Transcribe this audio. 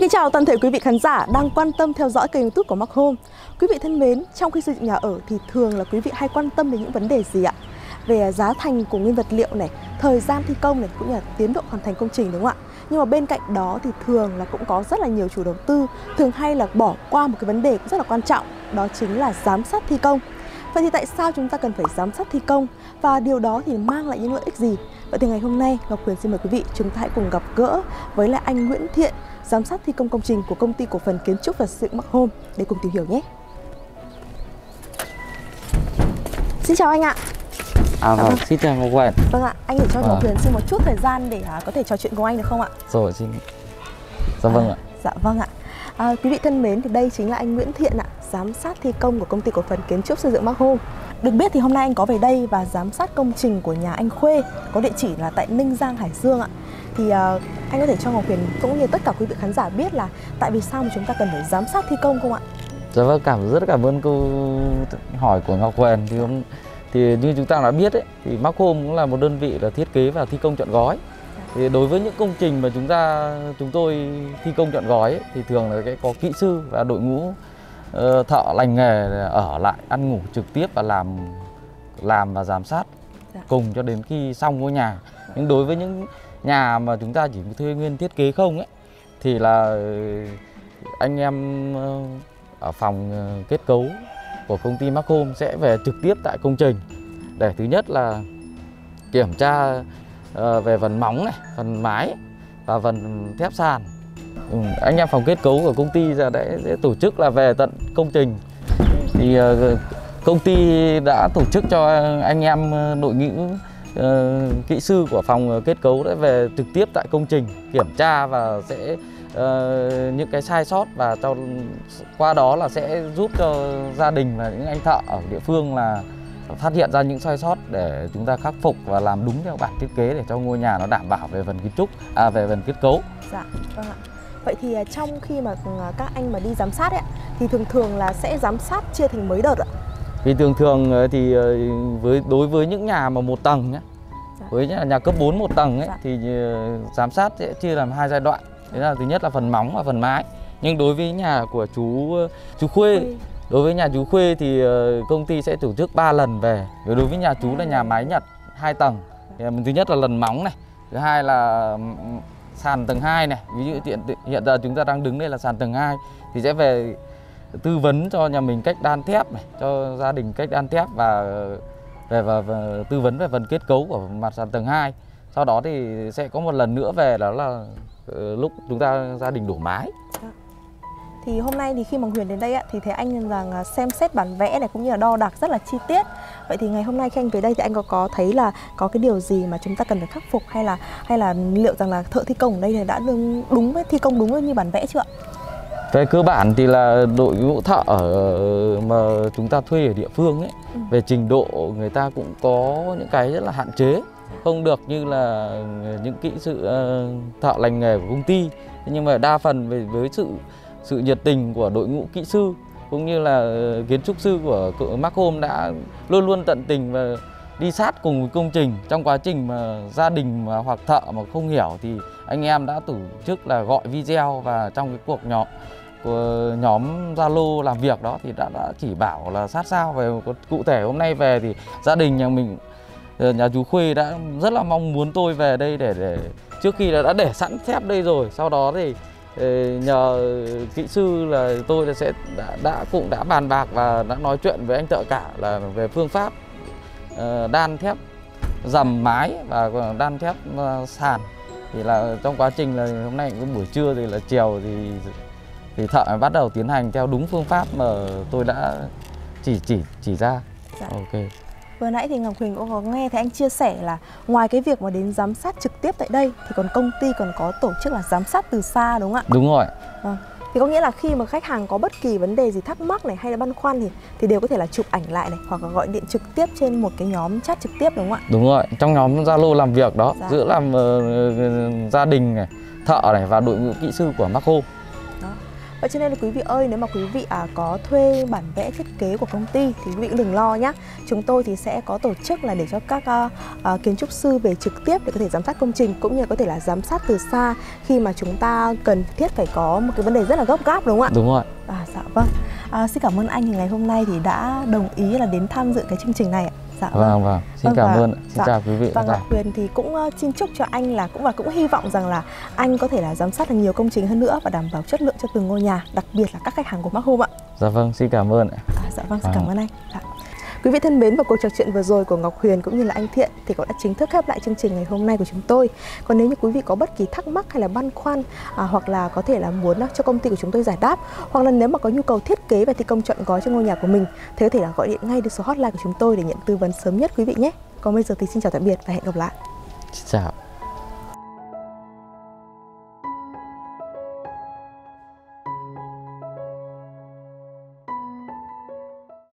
xin chào toàn thể quý vị khán giả đang quan tâm theo dõi kênh youtube của Mark Home Quý vị thân mến, trong khi xây dựng nhà ở thì thường là quý vị hay quan tâm đến những vấn đề gì ạ? Về giá thành của nguyên vật liệu này, thời gian thi công này cũng như là tiến độ hoàn thành công trình đúng không ạ? Nhưng mà bên cạnh đó thì thường là cũng có rất là nhiều chủ đầu tư thường hay là bỏ qua một cái vấn đề cũng rất là quan trọng đó chính là giám sát thi công Vậy thì tại sao chúng ta cần phải giám sát thi công và điều đó thì mang lại những lợi ích gì? Vậy thì ngày hôm nay Ngọc Quyền xin mời quý vị chúng ta hãy cùng gặp gỡ với lại anh Nguyễn Thiện, giám sát thi công công trình của công ty cổ phần kiến trúc và xây dựng Bắc Home để cùng tìm hiểu nhé. Xin chào anh ạ. À vâng, xin chào Ngọc Quyền. Vâng ạ, anh để cho Ngọc Vâng. Quyền xin một chút thời gian để à, có thể trò chuyện cùng anh được không ạ? Rồi xin. Dạ vâng ạ. Dạ vâng ạ. À, quý vị thân mến thì đây chính là anh Nguyễn Thiện ạ, giám sát thi công của công ty cổ phần kiến trúc xây dựng Bắc Home. Được biết thì hôm nay anh có về đây và giám sát công trình của nhà anh Khuê có địa chỉ là tại Ninh Giang Hải Dương ạ. Thì à, anh có thể cho Ngọc Huyền cũng như tất cả quý vị khán giả biết là tại vì sao mà chúng ta cần phải giám sát thi công không ạ? Dạ vâng, cảm rất cảm ơn câu hỏi của Ngọc Quyền. Thì hôm thì như chúng ta đã biết ấy, thì Mark Home cũng là một đơn vị là thiết kế và thi công chọn gói. Thì đối với những công trình mà chúng ta chúng tôi thi công chọn gói ấy, thì thường là cái có kỹ sư và đội ngũ ờ, thợ lành nghề ở lại ăn ngủ trực tiếp và làm làm và giám sát Dạ. cùng cho đến khi xong ngôi nhà. Nhưng đối với những nhà mà chúng ta chỉ thuê nguyên thiết kế không ấy thì là anh em ờ, ở phòng ờ, kết cấu của công ty Mark Home sẽ về trực tiếp tại công trình để thứ nhất là kiểm tra Ờ, về phần móng này, phần mái và phần thép sàn. Ừ, anh em phòng kết cấu của công ty giờ đã, đã tổ chức là về tận công trình thì ờ, công ty đã tổ chức cho anh em ờ, đội ngũ kỹ sư của phòng kết cấu đã về trực tiếp tại công trình kiểm tra và sẽ uh, những cái sai sót và cho qua đó là sẽ giúp cho gia đình và những anh thợ ở địa phương là phát hiện ra những sai sót để chúng ta khắc phục và làm đúng theo bản thiết kế để cho ngôi nhà nó đảm bảo về phần kiến trúc à về phần kết cấu Dạ, vâng ạ. Vậy thì à, trong khi mà à, các anh mà đi giám sát ấy, thì thường thường là sẽ giám sát chia thành mấy đợt ạ? vì thường thường ờ, thì ờ, với đối với những nhà mà một tầng nhé Dạ. với nhà, nhà cấp 4 một tầng ấy Dạ. thì ờ, giám sát sẽ chia làm hai giai đoạn đấy là thứ nhất là phần móng và phần mái nhưng đối với nhà của chú chú Khuê Khuê đối với nhà chú Khuê thì ờ, công ty sẽ tổ chức 3 lần về. Đối với nhà chú là nhà mái Nhật hai tầng. Ờ, thứ nhất là lần móng này thứ hai là sàn tầng 2 này. Ví dụ hiện hiện giờ chúng ta đang đứng đây là sàn tầng 2 thì sẽ về tư vấn cho nhà mình cách đan thép này cho gia đình cách đan thép và về và, và tư vấn về phần kết cấu của mặt sàn tầng 2 sau đó thì sẽ có một lần nữa về đó là ờ, lúc chúng ta gia đình đổ mái. Dạ. Thì hôm nay thì khi mà Huyền đến đây ạ, thì thấy anh rằng xem xét bản vẽ này cũng như là đo đạc rất là chi tiết. Vậy thì ngày hôm nay khi anh về đây thì anh có có thấy là có cái điều gì mà chúng ta cần phải khắc phục hay là hay là liệu rằng là thợ thi công ở đây thì đã đúng đúng với thi công đúng như bản vẽ chưa ạ? về cơ bản thì là đội ngũ thợ ở mà chúng ta thuê ở địa phương ấy Ừ. về trình độ người ta cũng có những cái rất là hạn chế không được như là những kỹ sư ờ, thợ lành nghề của công ty nhưng mà đa phần về với sự sự nhiệt tình của đội ngũ kỹ sư, cũng như là ờ, kiến trúc sư của Mark Home đã luôn luôn tận tình và đi sát cùng với công trình. Trong quá trình mà gia đình mà hoặc thợ mà không hiểu thì anh em đã tổ chức là gọi video và trong cái cuộc nhóm của nhóm Zalo làm việc đó thì đã đã chỉ bảo là sát sao. Về cụ thể hôm nay về thì gia đình nhà mình ờ, nhà chú Khuê đã rất là mong muốn tôi về đây để để trước khi là đã để sẵn thép đây rồi. Sau đó thì nhờ kỹ sư là tôi sẽ đã, đã cũng đã bàn bạc và đã nói chuyện với anh thợ cả là về phương pháp ờ, đan thép dầm mái và đan thép ờ, sàn. Thì là trong quá trình là hôm nay cũng buổi trưa thì là chiều thì thì thợ bắt đầu tiến hành theo đúng phương pháp mà tôi đã chỉ chỉ chỉ ra. Dạ. ok Vừa nãy thì Ngọc Huỳnh cũng có nghe thấy anh chia sẻ là ngoài cái việc mà đến giám sát trực tiếp tại đây thì còn công ty còn có tổ chức là giám sát từ xa đúng không ạ? đúng rồi Thì có nghĩa là khi mà khách hàng có bất kỳ vấn đề gì thắc mắc này hay là băn khoăn thì thì đều có thể là chụp ảnh lại này hoặc là gọi điện trực tiếp trên một cái nhóm chat trực tiếp đúng không ạ? đúng rồi trong nhóm zalo làm việc đó Dạ. giữa làm ờ, gia đình này thợ này và đội ngũ kỹ sư của Marco Vậy cho nên là quý vị ơi, nếu mà quý vị à, có thuê bản vẽ thiết kế của công ty thì quý vị cũng đừng lo nhé. Chúng tôi thì sẽ có tổ chức là để cho các à, à, kiến trúc sư về trực tiếp để có thể giám sát công trình cũng như có thể là giám sát từ xa khi mà chúng ta cần thiết phải có một cái vấn đề rất là gấp gáp đúng không ạ? Đúng rồi. À, dạ vâng. À, xin cảm ơn anh thì ngày hôm nay thì đã đồng ý là đến tham dự cái chương trình này ạ. Dạ vâng vâng. Xin vâng, cảm và, ơn. Xin dạ. chào quý vị. Và Ngọc Huyền thì cũng uh, xin chúc cho anh là cũng và cũng hy vọng rằng là anh có thể là giám sát được nhiều công trình hơn nữa và đảm bảo chất lượng cho từng ngôi nhà, đặc biệt là các khách hàng của Mark Home ạ. Dạ vâng, xin cảm ơn ạ. À, dạ vâng, xin cảm ơn anh. Dạ. Quý vị thân mến và cuộc trò chuyện vừa rồi của Ngọc Huyền cũng như là anh Thiện thì cũng đã chính thức khép lại chương trình ngày hôm nay của chúng tôi. Còn nếu như quý vị có bất kỳ thắc mắc hay là băn khoăn à, hoặc là có thể là muốn à, cho công ty của chúng tôi giải đáp hoặc là nếu mà có nhu cầu thiết kế và thi công chọn gói cho ngôi nhà của mình thì có thể là gọi điện ngay đến số hotline của chúng tôi để nhận tư vấn sớm nhất quý vị nhé. Còn bây giờ thì xin chào tạm biệt và hẹn gặp lại. Xin chào.